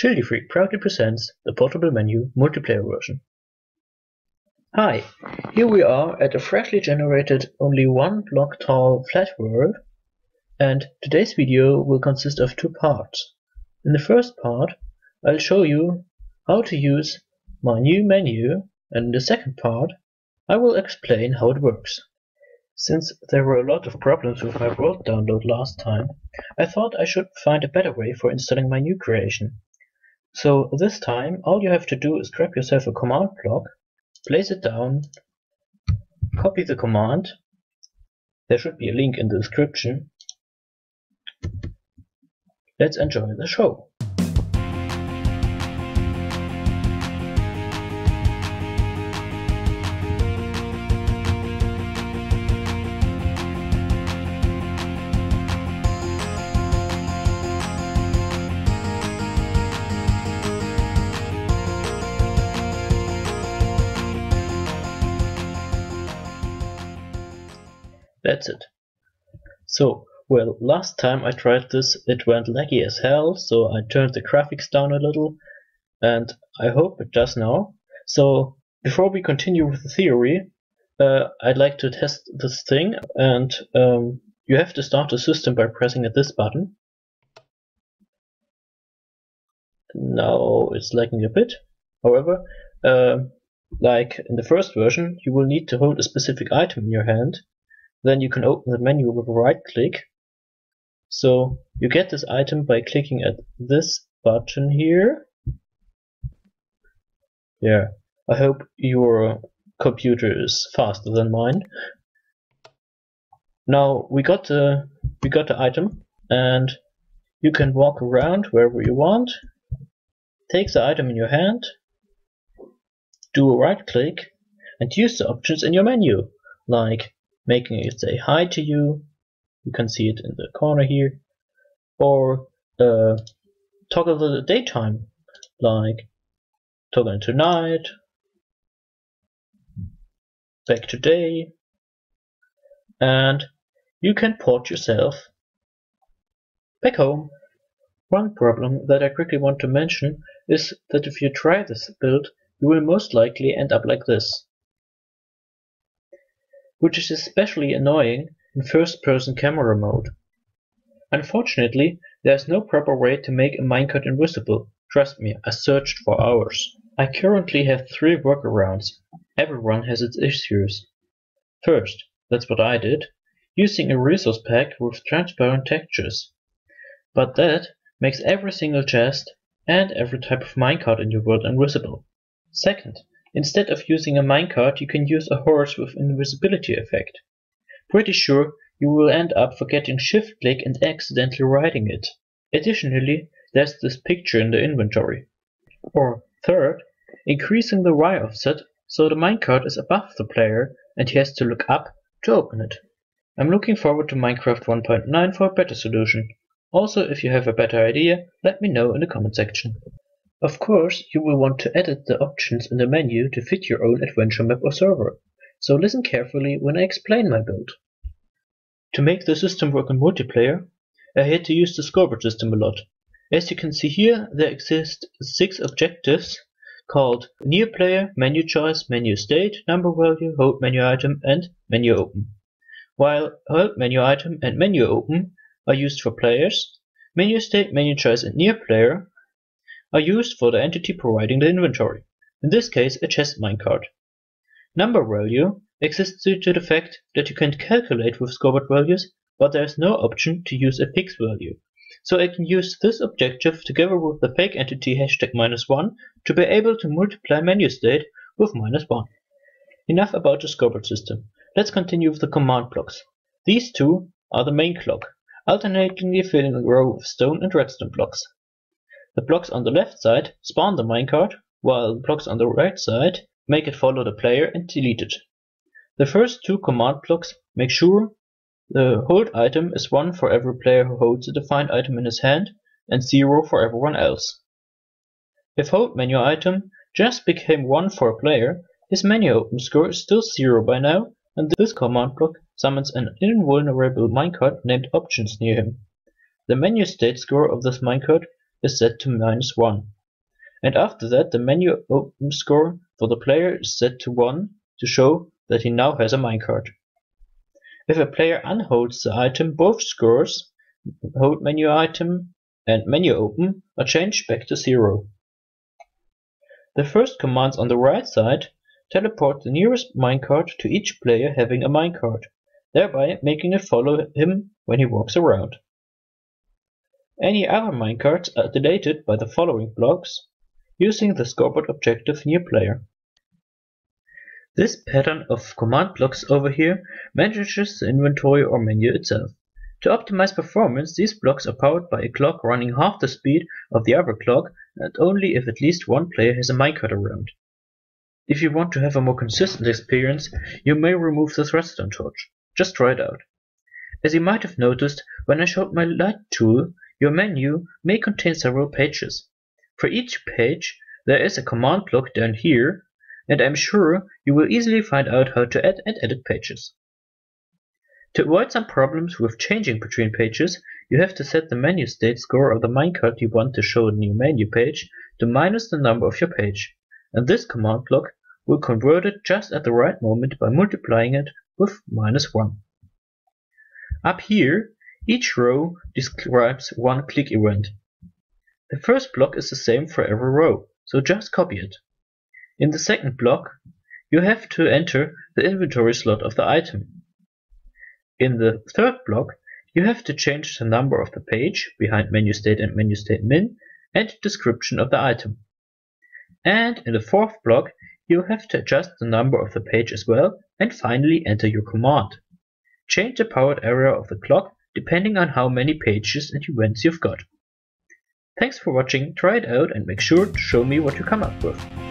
Shildifreak proudly presents the Portable Menu multiplayer version. Hi, here we are at a freshly generated only one block tall flat world and today's video will consist of two parts. In the first part I'll show you how to use my new menu and in the second part I will explain how it works. Since there were a lot of problems with my world download last time, I thought I should find a better way for installing my new creation. So this time all you have to do is grab yourself a command block, place it down, copy the command, there should be a link in the description. Let's enjoy the show. That's it. So, well, last time I tried this it went laggy as hell, so I turned the graphics down a little, and I hope it does now. So, before we continue with the theory, uh, I'd like to test this thing, and um, you have to start the system by pressing at this button. Now it's lagging a bit. However, uh, like in the first version, you will need to hold a specific item in your hand then you can open the menu with a right click. So you get this item by clicking at this button here. Yeah, I hope your computer is faster than mine. Now we got the we got the item and you can walk around wherever you want. Take the item in your hand, do a right click and use the options in your menu like making it say hi to you. You can see it in the corner here. Or uh, toggle the daytime, like toggle to night, back to day, and you can port yourself back home. One problem that I quickly want to mention is that if you try this build, you will most likely end up like this which is especially annoying in first-person camera mode. Unfortunately, there is no proper way to make a minecart invisible. Trust me, I searched for hours. I currently have three workarounds. Everyone has its issues. First, that's what I did, using a resource pack with transparent textures. But that makes every single chest and every type of minecart in your world invisible. Second, Instead of using a minecart you can use a horse with invisibility effect. Pretty sure you will end up forgetting shift click and accidentally riding it. Additionally, there's this picture in the inventory. Or third, increasing the Y offset so the minecart is above the player and he has to look up to open it. I'm looking forward to Minecraft 1.9 for a better solution. Also, if you have a better idea, let me know in the comment section. Of course, you will want to edit the options in the menu to fit your own adventure map or server, so listen carefully when I explain my build. To make the system work in multiplayer, I had to use the scoreboard system a lot. As you can see here, there exist six objectives called near player, menu choice, menu state, number value, hold menu item, and menu open. While hold menu item and menu open are used for players, menu state, menu choice, and near player are used for the entity providing the inventory, in this case a chest minecart. Number value exists due to the fact that you can calculate with scoreboard values, but there is no option to use a fixed value. So I can use this objective together with the fake entity hashtag minus 1 to be able to multiply menu state with minus 1. Enough about the scoreboard system. Let's continue with the command blocks. These two are the main clock, alternatingly filling a row with stone and redstone blocks. The blocks on the left side spawn the minecart, while the blocks on the right side make it follow the player and delete it. The first two command blocks make sure the hold item is 1 for every player who holds a defined item in his hand and 0 for everyone else. If hold menu item just became 1 for a player, his menu open score is still 0 by now and this command block summons an invulnerable minecart named options near him. The menu state score of this minecart is set to minus 1. And after that the menu open score for the player is set to 1 to show that he now has a minecart. If a player unholds the item, both scores, hold menu item and menu open, are changed back to 0. The first commands on the right side teleport the nearest minecart to each player having a minecart, thereby making it follow him when he walks around. Any other minecarts are deleted by the following blocks using the scoreboard objective near player. This pattern of command blocks over here manages the inventory or menu itself. To optimize performance, these blocks are powered by a clock running half the speed of the other clock and only if at least one player has a minecart around. If you want to have a more consistent experience, you may remove this redstone torch. Just try it out. As you might have noticed, when I showed my light tool, your menu may contain several pages. For each page, there is a command block down here, and I'm sure you will easily find out how to add and edit pages. To avoid some problems with changing between pages, you have to set the menu state score of the minecart you want to show in your menu page to minus the number of your page, and this command block will convert it just at the right moment by multiplying it with minus 1. Up here, each row describes one click event. The first block is the same for every row, so just copy it. In the second block, you have to enter the inventory slot of the item. In the third block, you have to change the number of the page behind menu state and menu state min and description of the item. And in the fourth block, you have to adjust the number of the page as well and finally enter your command. Change the powered area of the clock depending on how many pages and events you've got. Thanks for watching, try it out and make sure to show me what you come up with.